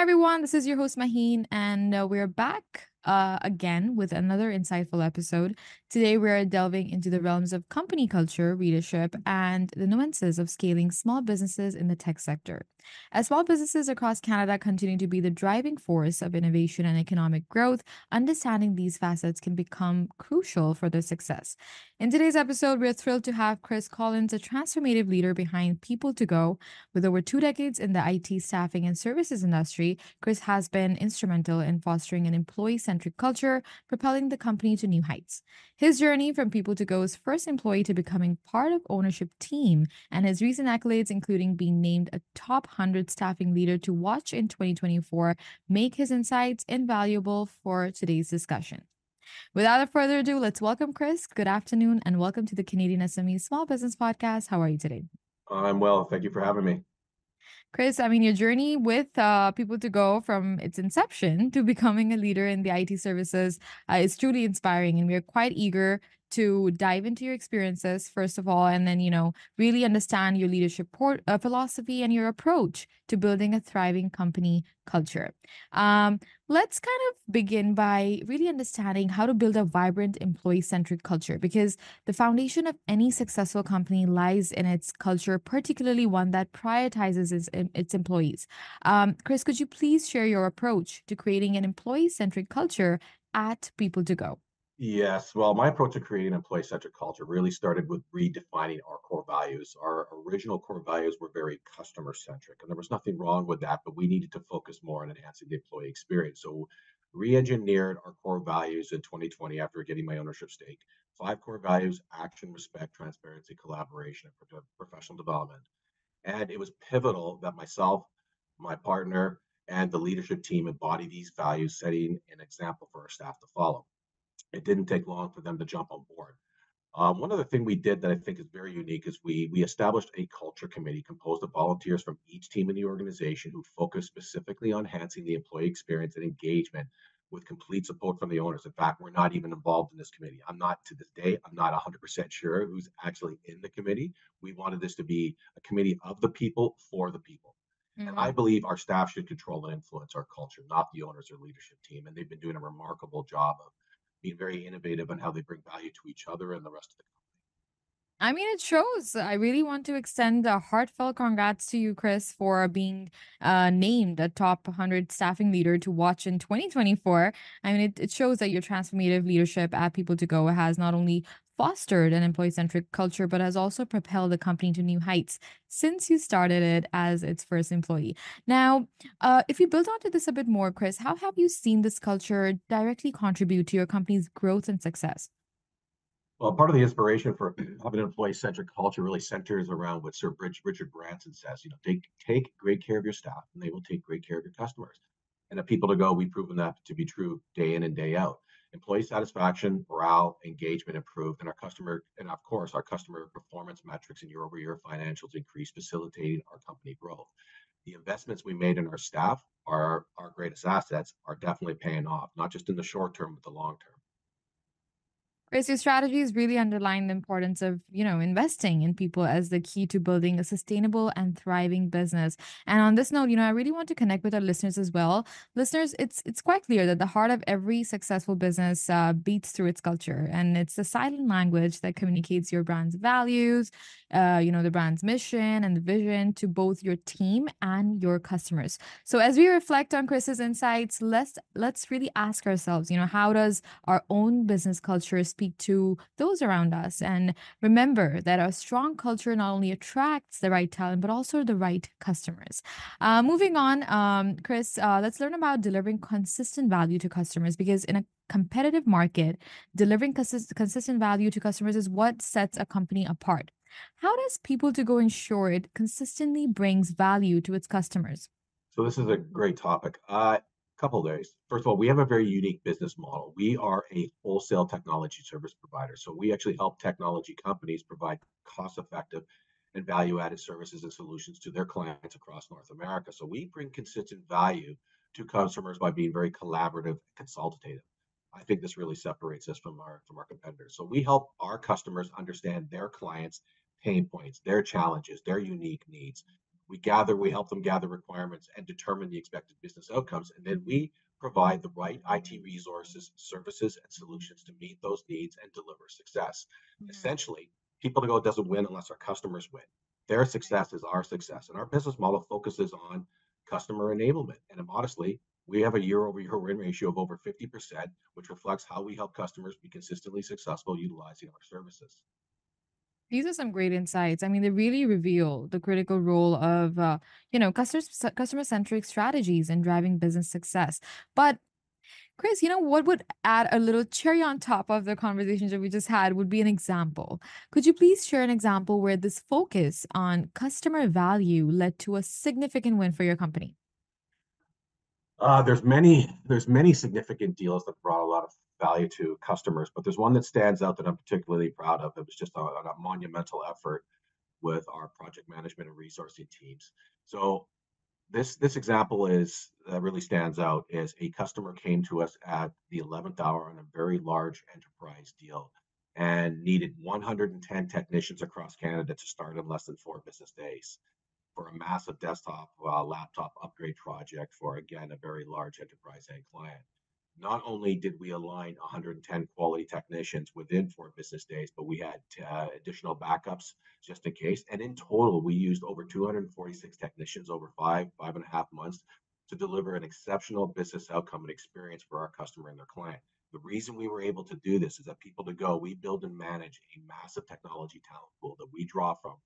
Hi, everyone. This is your host, Maheen, and uh, we're back uh, again with another insightful episode. Today, we're delving into the realms of company culture, leadership, and the nuances of scaling small businesses in the tech sector. As small businesses across Canada continue to be the driving force of innovation and economic growth, understanding these facets can become crucial for their success. In today's episode, we're thrilled to have Chris Collins, a transformative leader behind People to Go. With over two decades in the IT staffing and services industry, Chris has been instrumental in fostering an employee centric culture, propelling the company to new heights. His journey from People to Go's first employee to becoming part of ownership team and his recent accolades, including being named a top 100 staffing leader to watch in 2024, make his insights invaluable for today's discussion. Without further ado, let's welcome Chris. Good afternoon and welcome to the Canadian SME Small Business Podcast. How are you today? I'm well. Thank you for having me. Chris, I mean, your journey with uh, People to Go from its inception to becoming a leader in the IT services uh, is truly inspiring. And we are quite eager to dive into your experiences, first of all, and then, you know, really understand your leadership port, uh, philosophy and your approach to building a thriving company culture. Um, let's kind of begin by really understanding how to build a vibrant employee centric culture because the foundation of any successful company lies in its culture, particularly one that prioritizes its, its employees. Um, Chris, could you please share your approach to creating an employee centric culture at People to Go? Yes. Well, my approach to creating an employee centric culture really started with redefining our core values. Our original core values were very customer centric, and there was nothing wrong with that, but we needed to focus more on enhancing the employee experience. So, re engineered our core values in 2020 after getting my ownership stake. Five core values action, respect, transparency, collaboration, and professional development. And it was pivotal that myself, my partner, and the leadership team embody these values, setting an example for our staff to follow it didn't take long for them to jump on board. Um, one other thing we did that I think is very unique is we we established a culture committee composed of volunteers from each team in the organization who focus specifically on enhancing the employee experience and engagement with complete support from the owners. In fact, we're not even involved in this committee. I'm not to this day, I'm not 100% sure who's actually in the committee. We wanted this to be a committee of the people for the people. And I hmm believe our staff should control and influence our culture, not the owners or leadership team. And they've been doing a remarkable job of being very innovative on how they bring value to each other and the rest of the company. I mean, it shows. I really want to extend a heartfelt congrats to you, Chris, for being uh, named a top 100 staffing leader to watch in 2024. I mean, it, it shows that your transformative leadership at People to Go has not only fostered an employee centric culture, but has also propelled the company to new heights since you started it as its first employee. Now, uh, if you build onto this a bit more, Chris, how have you seen this culture directly contribute to your company's growth and success? Well, part of the inspiration for having an employee-centric culture really centers around what Sir Rich, Richard Branson says. You know, take take great care of your staff, and they will take great care of your customers. And at People to Go, we've proven that to be true day in and day out. Employee satisfaction, morale, engagement improved, and our customer, and of course, our customer performance metrics and year-over-year financials increased, facilitating our company growth. The investments we made in our staff, our our greatest assets, are definitely paying off, not just in the short term, but the long term. Chris, your strategies really underline the importance of, you know, investing in people as the key to building a sustainable and thriving business. And on this note, you know, I really want to connect with our listeners as well. Listeners, it's it's quite clear that the heart of every successful business uh, beats through its culture, and it's the silent language that communicates your brand's values, uh, you know, the brand's mission and the vision to both your team and your customers. So as we reflect on Chris's insights, let's let's really ask ourselves, you know, how does our own business culture speak to those around us. And remember that a strong culture not only attracts the right talent, but also the right customers. Uh, moving on, um, Chris, uh, let's learn about delivering consistent value to customers because in a competitive market, delivering consist- consistent value to customers is what sets a company apart. How does people to go ensure it consistently brings value to its customers? So this is a great topic. Uh, couple of. First of all, we have a very unique business model. We are a wholesale technology service provider. So we actually help technology companies provide cost-effective and value-added services and solutions to their clients across North America. So we bring consistent value to customers by being very collaborative and consultative. I think this really separates us from our from our competitors. So we help our customers understand their clients' pain points, their challenges, their unique needs We gather, we help them gather requirements and determine the expected business outcomes. And then we provide the right IT resources, services, and solutions to meet those needs and deliver success. Mhm. Essentially, people to go doesn't win unless our customers win. Their success is our success. And our business model focuses on customer enablement. And modestly, we have a year-over-year win ratio of over 50%, which reflects how we help customers be consistently successful utilizing our services. These are some great insights. I mean, they really reveal the critical role of, uh, you know, customer customer centric strategies in driving business success. But Chris, you know what would add a little cherry on top of the conversations that we just had would be an example. Could you please share an example where this focus on customer value led to a significant win for your company? Uh, there's many there's many significant deals that brought a lot of value to customers, but there's one that stands out that I'm particularly proud of. It was just a, a monumental effort with our project management and resourcing teams. So this this example is that really stands out is a customer came to us at the 11th hour on a very large enterprise deal and needed 110 technicians across Canada to start in less than four business days for a massive desktop uh, laptop upgrade project for again a very large enterprise end client. Not only did we align 110 quality technicians within four business days, but we had uh, additional backups just in case. And in total, we used over 246 technicians over five, five and a half months to deliver an exceptional business outcome and experience for our customer and their client. The reason we were able to do this is that people to go, we build and manage a massive technology talent pool that we draw from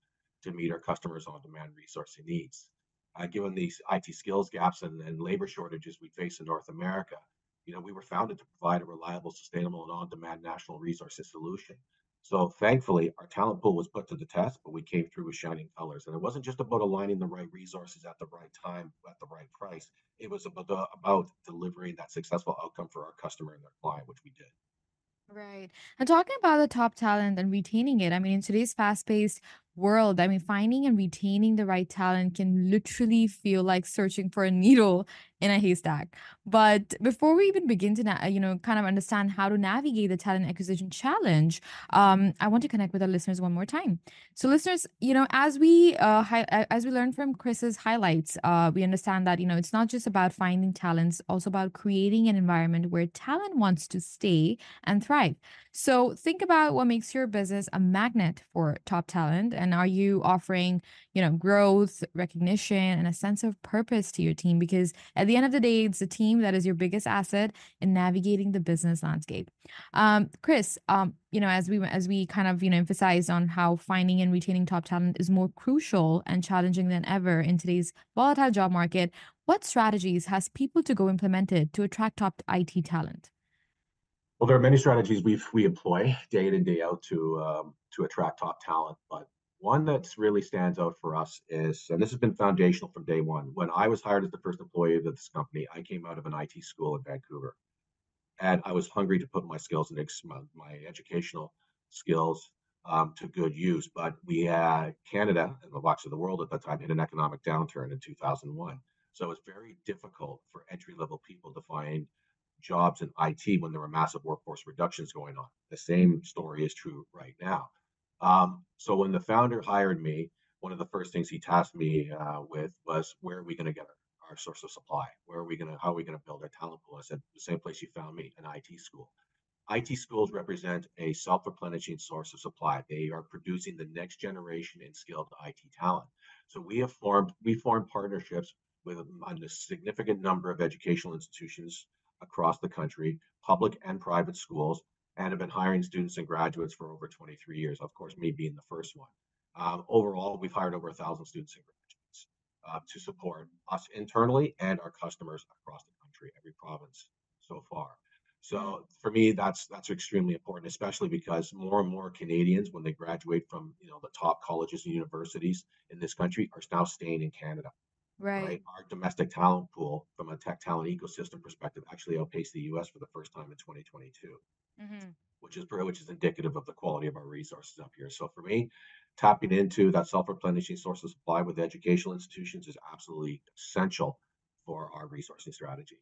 to meet our customers' on-demand resourcing needs. Uh, given these IT skills gaps and, and labor shortages we face in North America, you know, we were founded to provide a reliable, sustainable, and on-demand national resources solution. So thankfully, our talent pool was put to the test, but we came through with shining colors. And it wasn't just about aligning the right resources at the right time, at the right price. It was about, the, about delivering that successful outcome for our customer and their client, which we did. Right. And talking about the top talent and retaining it, I mean, in today's fast-paced world, I mean, finding and retaining the right talent can literally feel like searching for a needle in a haystack. But before we even begin to, na- you know, kind of understand how to navigate the talent acquisition challenge, um, I want to connect with our listeners one more time. So, listeners, you know, as we uh, hi- as we learn from Chris's highlights, uh, we understand that you know it's not just about finding talents, also about creating an environment where talent wants to stay and thrive. So think about what makes your business a magnet for top talent. And are you offering, you know, growth, recognition, and a sense of purpose to your team? Because at the end of the day, it's the team that is your biggest asset in navigating the business landscape. Um, Chris, um, you know, as we as we kind of, you know, emphasized on how finding and retaining top talent is more crucial and challenging than ever in today's volatile job market, what strategies has People to Go implemented to attract top IT talent? Well, there are many strategies we we employ day in and day out to um, to attract top talent, but one that really stands out for us is, and this has been foundational from day one. When I was hired as the first employee of this company, I came out of an IT school in Vancouver, and I was hungry to put my skills and ex- my, educational skills um, to good use. But we had Canada and the watch of the world at that time hit an economic downturn in 2001. So it was very difficult for entry level people to find jobs in IT when there were massive workforce reductions going on. The same story is true right now. Um, so when the founder hired me, one of the first things he tasked me uh, with was where are we going to get our, our, source of supply? Where are we going to, how are we going to build our talent pool? I said, the same place you found me, an IT school. IT schools represent a self-replenishing source of supply. They are producing the next generation in skilled IT talent. So we have formed, we formed partnerships with a significant number of educational institutions across the country, public and private schools, and have been hiring students and graduates for over 23 years. Of course, me being the first one. Um, overall, we've hired over a thousand students and graduates uh, to support us internally and our customers across the country, every province so far. So for me, that's that's extremely important, especially because more and more Canadians, when they graduate from you know the top colleges and universities in this country, are now staying in Canada Right. right? Our domestic talent pool from a tech talent ecosystem perspective actually outpaced the US for the first time in 2022, Mhm. which is which is indicative of the quality of our resources up here. So for me, tapping into that self-replenishing source of supply with educational institutions is absolutely essential for our resourcing strategy.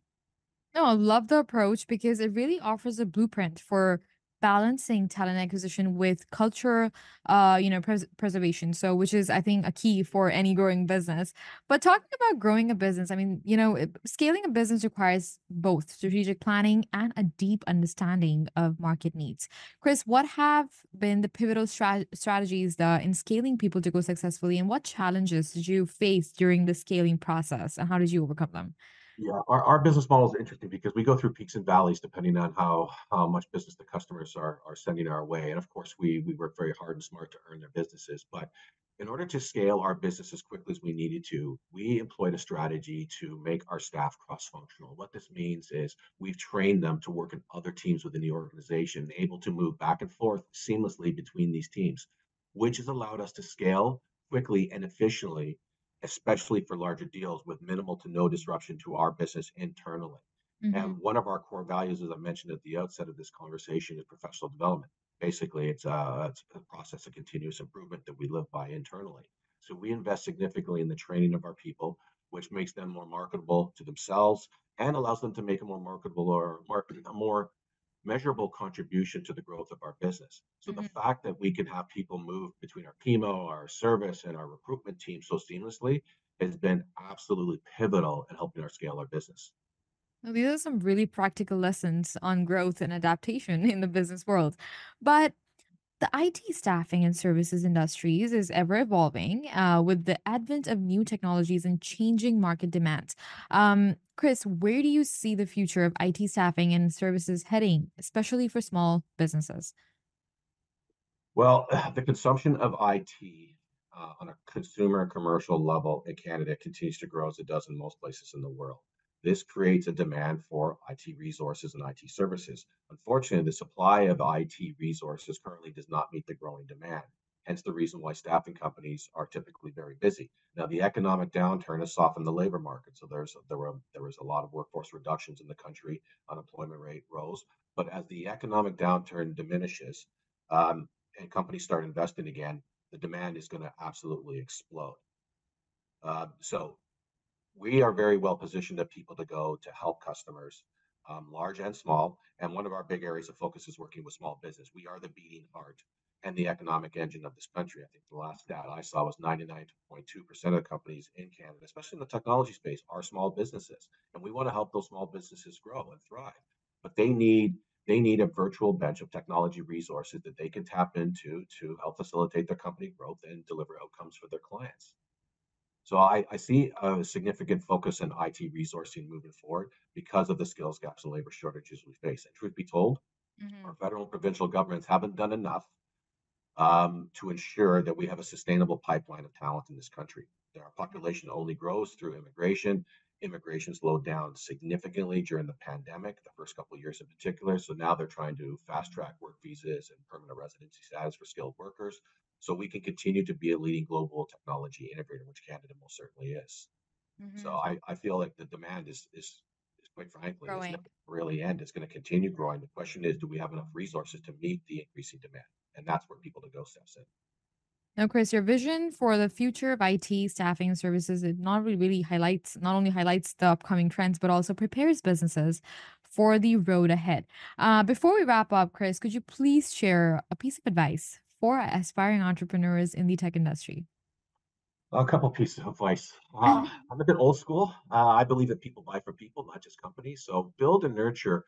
No, I love the approach because it really offers a blueprint for balancing talent acquisition with culture, uh, you know, pres- preservation. So, which is, I think, a key for any growing business. But talking about growing a business, I mean, you know, scaling a business requires both strategic planning and a deep understanding of market needs. Chris, what have been the pivotal stra- strategies in scaling people to go successfully, and what challenges did you face during the scaling process, and how did you overcome them? Yeah, our, our business model is interesting because we go through peaks and valleys depending on how how much business the customers are are sending our way. And of course, we we work very hard and smart to earn their businesses. But in order to scale our business as quickly as we needed to, we employed a strategy to make our staff cross-functional. What this means is we've trained them to work in other teams within the organization, able to move back and forth seamlessly between these teams, which has allowed us to scale quickly and efficiently especially for larger deals with minimal to no disruption to our business internally. hmm And one of our core values, as I mentioned at the outset of this conversation, is professional development. Basically, it's a, it's a process of continuous improvement that we live by internally. So we invest significantly in the training of our people, which makes them more marketable to themselves and allows them to make a more marketable or more, a more measurable contribution to the growth of our business. So the hmm fact that we can have people move between our PMO, our service, and our recruitment team so seamlessly has been absolutely pivotal in helping us scale our business. Well, these are some really practical lessons on growth and adaptation in the business world. But the IT staffing and services industries is ever evolving uh, with the advent of new technologies and changing market demands. Um, Chris, where do you see the future of IT staffing and services heading, especially for small businesses? Well, the consumption of IT uh, on a consumer and commercial level in Canada continues to grow as it does in most places in the world. This creates a demand for IT resources and IT services. Unfortunately, the supply of IT resources currently does not meet the growing demand. Hence, the reason why staffing companies are typically very busy. Now, the economic downturn has softened the labor market, so there's there were there was a lot of workforce reductions in the country. Unemployment rate rose, but as the economic downturn diminishes, um, and companies start investing again, the demand is going to absolutely explode. Uh, so we are very well positioned at people to go to help customers, um, large and small. And one of our big areas of focus is working with small business. We are the beating heart and the economic engine of this country. I think the last stat I saw was 99.2% of companies in Canada, especially in the technology space, are small businesses. And we want to help those small businesses grow and thrive. But they need they need a virtual bench of technology resources that they can tap into to help facilitate their company growth and deliver outcomes for their clients. So I, I see a significant focus in IT resourcing moving forward because of the skills gaps and labor shortages we face. And truth be told, our hmm federal and provincial governments haven't done enough um, to ensure that we have a sustainable pipeline of talent in this country. Our population only grows through immigration. Immigration slowed down significantly during the pandemic, the first couple of years in particular. So now they're trying to fast track work visas and permanent residency status for skilled workers so we can continue to be a leading global technology innovator, which Canada most certainly is. So hmm I, I feel like the demand is, is, is quite frankly, Growing. really end. It's going to continue growing. The question is, do we have enough resources to meet the increasing demand? And that's where people to go steps in. Now, Chris, your vision for the future of IT staffing services it not really, really highlights not only highlights the upcoming trends, but also prepares businesses for the road ahead. Uh, before we wrap up, Chris, could you please share a piece of advice for aspiring entrepreneurs in the tech industry? A couple pieces of advice. Uh, I'm a bit old school. Uh, I believe that people buy from people, not just companies. So build and nurture,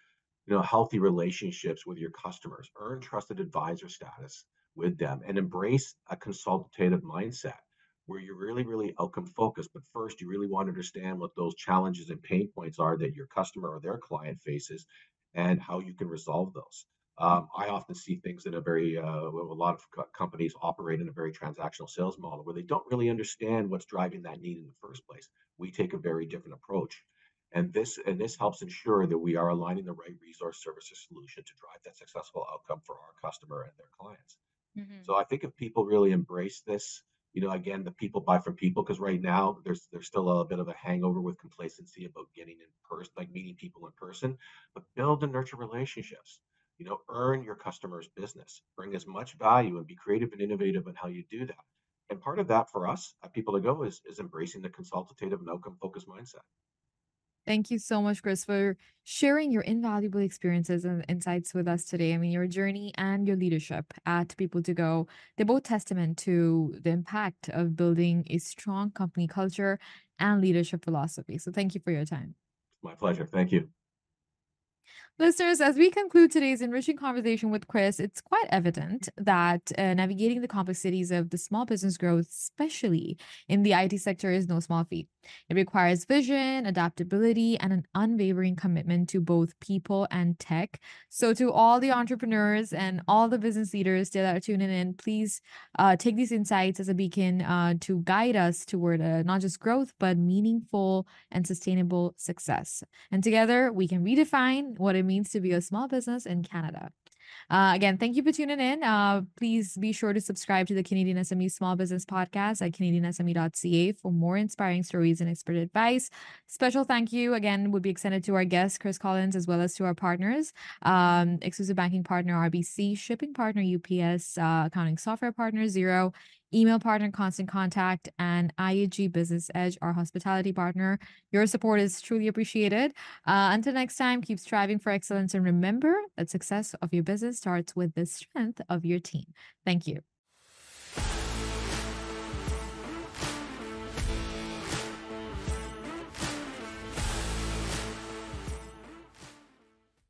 you know, healthy relationships with your customers. Earn trusted advisor status with them, and embrace a consultative mindset where you're really, really outcome focused. But first, you really want to understand what those challenges and pain points are that your customer or their client faces, and how you can resolve those. Um, I often see things in a very, uh, a lot of co- companies operate in a very transactional sales model where they don't really understand what's driving that need in the first place. We take a very different approach. And this and this helps ensure that we are aligning the right resource services solution to drive that successful outcome for our customer and their clients. Mhm. So I think if people really embrace this, you know, again, the people buy from people because right now there's there's still a bit of a hangover with complacency about getting in person, like meeting people in person, but build and nurture relationships. You know, earn your customers' business, bring as much value, and be creative and innovative in how you do that. And part of that for us, at People to Go, is is embracing the consultative and outcome focused mindset. Thank you so much, Chris, for sharing your invaluable experiences and insights with us today. I mean, your journey and your leadership at People to Go, they're both testament to the impact of building a strong company culture and leadership philosophy. So thank you for your time. My pleasure. Thank you. Listeners, as we conclude today's enriching conversation with Chris, it's quite evident that uh, navigating the complexities of the small business growth, especially in the IT sector, is no small feat. It requires vision, adaptability, and an unwavering commitment to both people and tech. So, to all the entrepreneurs and all the business leaders that are tuning in, please uh, take these insights as a beacon uh, to guide us toward uh, not just growth, but meaningful and sustainable success. And together, we can redefine what it means to be a small business in Canada. Uh, again, thank you for tuning in. Uh, please be sure to subscribe to the Canadian SME Small Business Podcast at canadiansme.ca for more inspiring stories and expert advice. Special thank you again would be extended to our guest, Chris Collins, as well as to our partners, um, exclusive banking partner RBC, shipping partner UPS, uh, accounting software partner Xero, email partner Constant Contact, and IAG Business Edge, our hospitality partner. Your support is truly appreciated. Uh, until next time, keep striving for excellence and remember that success of your business starts with the strength of your team. Thank you.